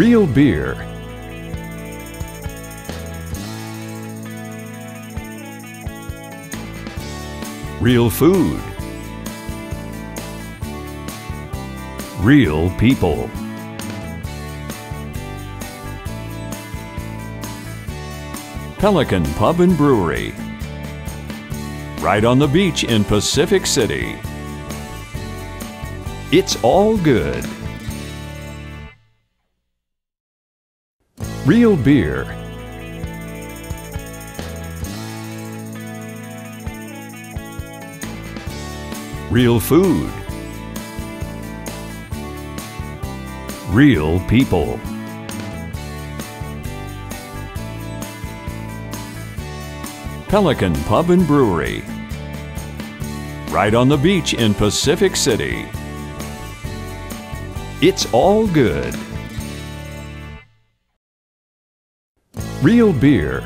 Real beer. Real food. Real people. Pelican Pub and Brewery. Right on the beach in Pacific City. It's all good. Real beer. Real food. Real people. Pelican Pub and Brewery. Right on the beach in Pacific City. It's all good. Real beer.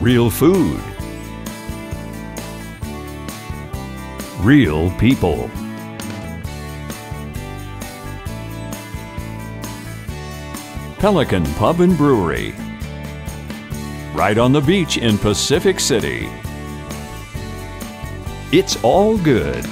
Real food. Real people. Pelican Pub and Brewery. Right on the beach in Pacific City. It's all good.